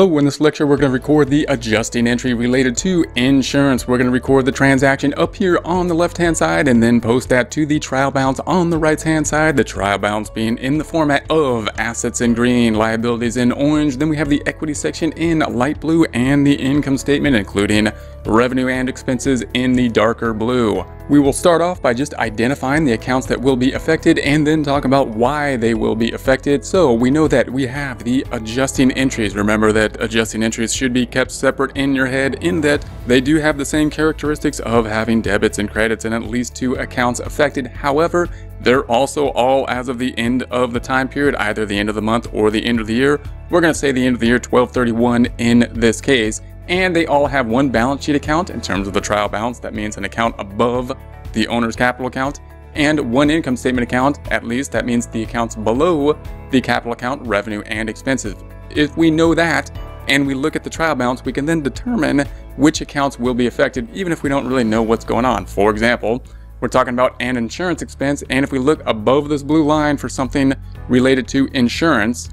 Hello, in this lecture we're going to record the adjusting entry related to insurance. We're going to record the transaction up here on the left hand side and then post that to the trial balance on the right hand side. The trial balance being in the format of assets in green, liabilities in orange. Then we have the equity section in light blue and the income statement including revenue and expenses in the darker blue. We will start off by just identifying the accounts that will be affected and then talk about why they will be affected. So we know that we have the adjusting entries. Remember that adjusting entries should be kept separate in your head in that they do have the same characteristics of having debits and credits and at least two accounts affected. However, they're also all as of the end of the time period, either the end of the month or the end of the year. We're going to say the end of the year 1231 in this case and they all have one balance sheet account in terms of the trial balance. That means an account above the owner's capital account and one income statement account, at least that means the accounts below the capital account, revenue and expenses. If we know that and we look at the trial balance, we can then determine which accounts will be affected even if we don't really know what's going on. For example, we're talking about an insurance expense and if we look above this blue line for something related to insurance,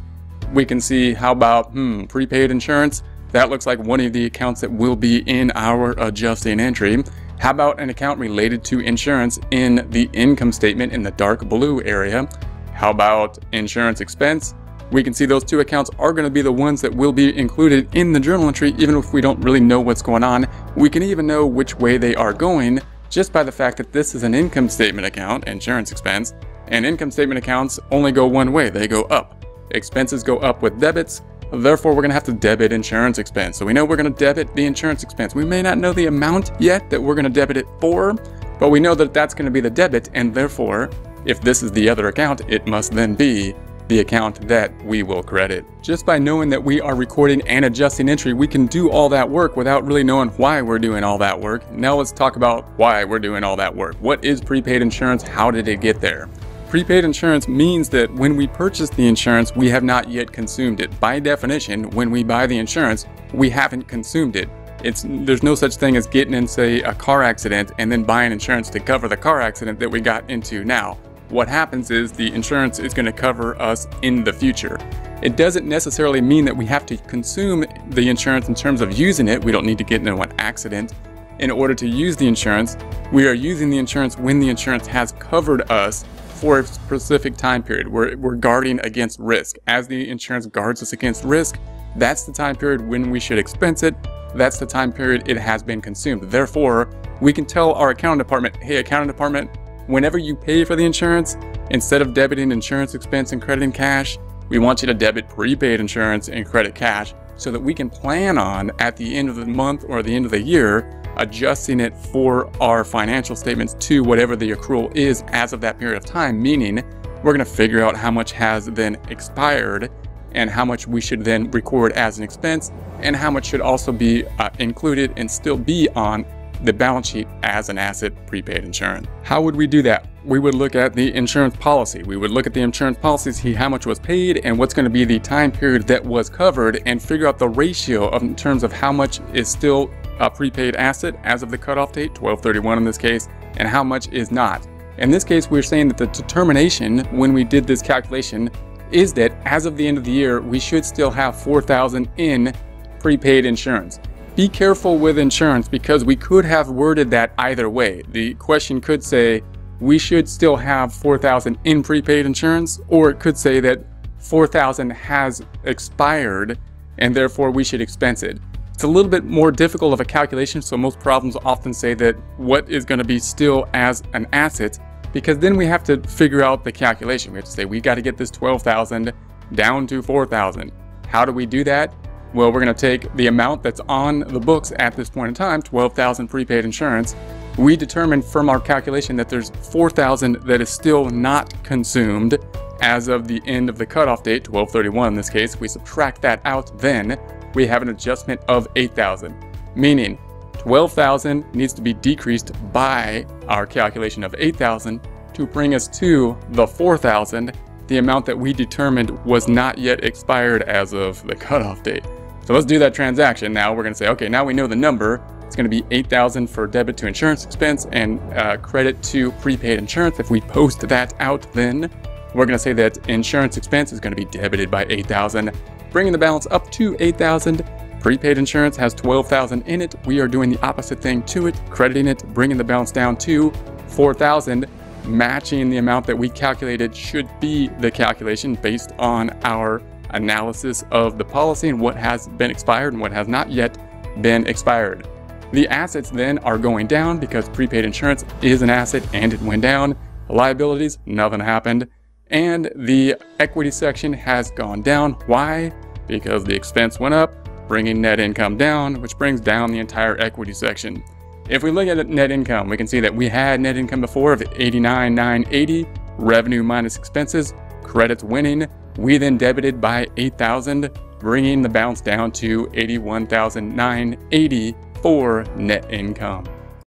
we can see how about, hmm, prepaid insurance, that looks like one of the accounts that will be in our adjusting entry. How about an account related to insurance in the income statement in the dark blue area? How about insurance expense? We can see those two accounts are going to be the ones that will be included in the journal entry even if we don't really know what's going on. We can even know which way they are going just by the fact that this is an income statement account, insurance expense, and income statement accounts only go one way, they go up. Expenses go up with debits, Therefore, we're going to have to debit insurance expense. So we know we're going to debit the insurance expense. We may not know the amount yet that we're going to debit it for, but we know that that's going to be the debit, and therefore, if this is the other account, it must then be the account that we will credit. Just by knowing that we are recording and adjusting entry, we can do all that work without really knowing why we're doing all that work. Now let's talk about why we're doing all that work. What is prepaid insurance? How did it get there? Prepaid insurance means that when we purchase the insurance, we have not yet consumed it. By definition, when we buy the insurance, we haven't consumed it. It's, there's no such thing as getting in, say, a car accident and then buying insurance to cover the car accident that we got into now. What happens is the insurance is going to cover us in the future. It doesn't necessarily mean that we have to consume the insurance in terms of using it. We don't need to get into an accident in order to use the insurance. We are using the insurance when the insurance has covered us for a specific time period. We're, we're guarding against risk. As the insurance guards us against risk, that's the time period when we should expense it. That's the time period it has been consumed. Therefore, we can tell our accounting department, hey, accounting department, whenever you pay for the insurance, instead of debiting insurance expense and crediting cash, we want you to debit prepaid insurance and credit cash so that we can plan on at the end of the month or the end of the year adjusting it for our financial statements to whatever the accrual is as of that period of time, meaning we're going to figure out how much has then expired and how much we should then record as an expense and how much should also be uh, included and still be on the balance sheet as an asset prepaid insurance. How would we do that? We would look at the insurance policy. We would look at the insurance policy, see how much was paid and what's going to be the time period that was covered and figure out the ratio of, in terms of how much is still a prepaid asset as of the cutoff date, 1231 in this case, and how much is not. In this case, we're saying that the determination when we did this calculation is that as of the end of the year, we should still have 4,000 in prepaid insurance. Be careful with insurance because we could have worded that either way. The question could say we should still have 4,000 in prepaid insurance, or it could say that 4,000 has expired and therefore we should expense it. It's a little bit more difficult of a calculation, so most problems often say that what is going to be still as an asset, because then we have to figure out the calculation. We have to say we got to get this 12,000 down to 4,000. How do we do that? Well, we're going to take the amount that's on the books at this point in time, 12,000 prepaid insurance. We determine from our calculation that there's 4,000 that is still not consumed as of the end of the cutoff date, 1231 in this case. We subtract that out then we have an adjustment of 8,000, meaning 12,000 needs to be decreased by our calculation of 8,000 to bring us to the 4,000, the amount that we determined was not yet expired as of the cutoff date. So let's do that transaction now. We're going to say, okay, now we know the number. It's going to be 8,000 for debit to insurance expense and uh, credit to prepaid insurance. If we post that out, then we're going to say that insurance expense is going to be debited by 8,000 bringing the balance up to 8,000. Prepaid insurance has 12,000 in it. We are doing the opposite thing to it, crediting it, bringing the balance down to 4,000, matching the amount that we calculated should be the calculation based on our analysis of the policy and what has been expired and what has not yet been expired. The assets then are going down because prepaid insurance is an asset and it went down. Liabilities, nothing happened. And the equity section has gone down. Why? Because the expense went up, bringing net income down, which brings down the entire equity section. If we look at net income, we can see that we had net income before of 89,980, revenue minus expenses, credits winning. We then debited by 8,000, bringing the balance down to 81,980 for net income.